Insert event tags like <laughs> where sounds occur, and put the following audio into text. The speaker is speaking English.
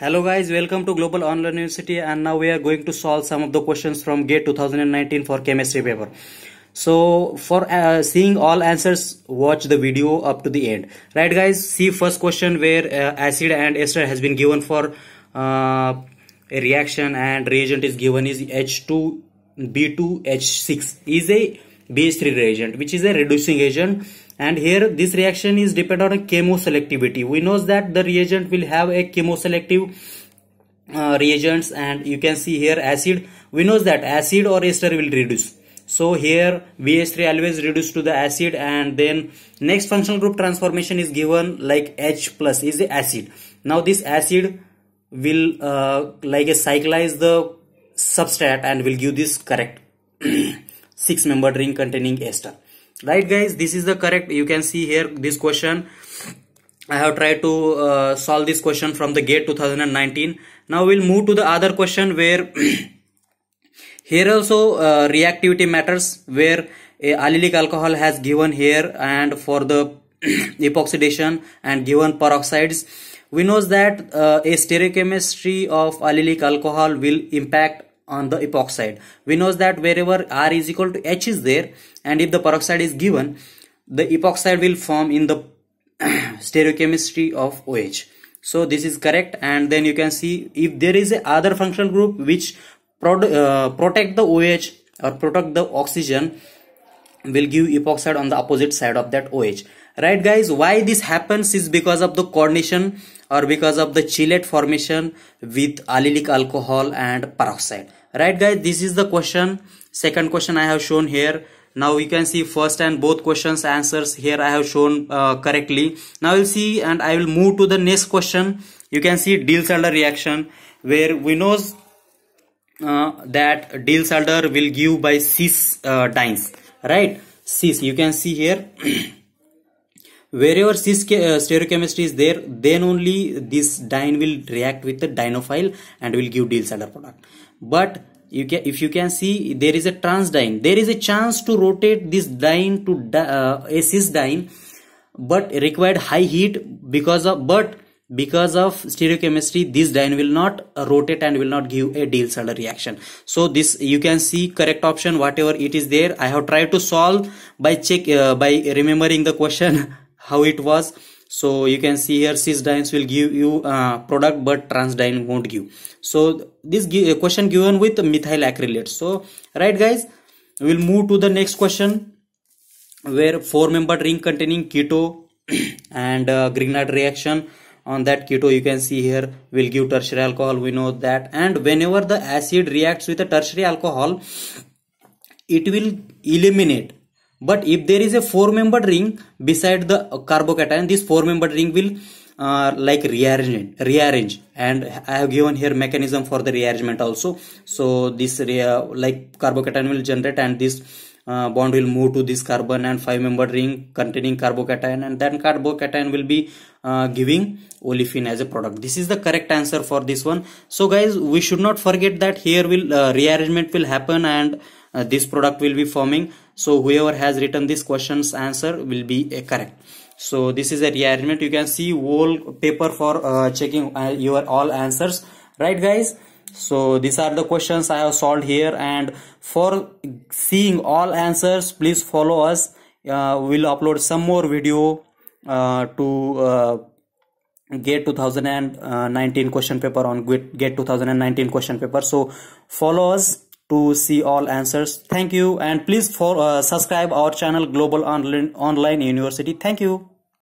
Hello guys, welcome to Global Online University and now we are going to solve some of the questions from GATE 2019 for chemistry paper. So for uh, seeing all answers, watch the video up to the end. Right guys, see first question where uh, acid and ester has been given for uh, a reaction and reagent is given is H2B2H6 is a BH3 reagent which is a reducing agent. And here this reaction is depend on chemoselectivity. We know that the reagent will have a chemoselective uh, reagents and you can see here acid. We know that acid or ester will reduce. So here BH3 always reduce to the acid and then next functional group transformation is given like H plus is the acid. Now this acid will uh, like a cyclize the substrate and will give this correct <clears throat> six membered ring containing ester. Right guys? This is the correct you can see here this question. I have tried to uh, solve this question from the gate 2019 now we'll move to the other question where <clears throat> here also uh, reactivity matters where a allylic alcohol has given here and for the <clears throat> epoxidation and given peroxides. We know that uh, a stereochemistry of allylic alcohol will impact on the epoxide. We know that wherever R is equal to H is there and if the peroxide is given, the epoxide will form in the <clears throat> stereochemistry of OH. So this is correct and then you can see if there is a other functional group which uh, protect the OH or protect the oxygen will give epoxide on the opposite side of that OH. Right guys, why this happens is because of the coordination or because of the chelate formation with allylic alcohol and peroxide. Right guys? This is the question. Second question i have shown here. Now you can see first and both questions answers here i have shown uh, correctly. Now you'll see and i will move to the next question. You can see diels-alder reaction where we know uh, that diels-alder will give by cis uh, dienes right? Cis you can see here <clears throat> wherever cis uh, stereochemistry is there then only this diene will react with the dienophile and will give diels-alder product. But you can if you can see there is a trans diene there is a chance to rotate this diene to uh, a cis diene but required high heat because of but because of stereochemistry this diene will not rotate and will not give a Diels-Alder reaction. So this you can see correct option whatever it is there. I have tried to solve by check uh, by remembering the question <laughs> how it was. So you can see here cis dienes will give you uh, product but trans diene won't give. So this uh, question given with methyl acrylate. So right guys we'll move to the next question where four membered ring containing keto <clears throat> and uh, grignard reaction. On that keto you can see here will give tertiary alcohol we know that. And whenever the acid reacts with a tertiary alcohol it will eliminate but if there is a four membered ring beside the carbocation this four membered ring will uh, like rearrange rearrange. And i have given here mechanism for the rearrangement also. So this like carbocation will generate and this uh, bond will move to this carbon and five membered ring containing carbocation. And then carbocation will be uh, giving olefin as a product. This is the correct answer for this one. So guys we should not forget that here will uh, rearrangement will happen and uh, this product will be forming. So whoever has written this questions answer will be uh, correct. So this is a rearrangement. You can see whole paper for uh, checking uh, your all answers. Right guys? So these are the questions i have solved here. And for seeing all answers please follow us. Uh, we'll upload some more video uh, to uh, GATE 2019 question paper on GATE 2019 question paper. So follow us to see all answers. Thank you. And please for uh, subscribe our channel global online online university. Thank you